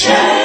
Church.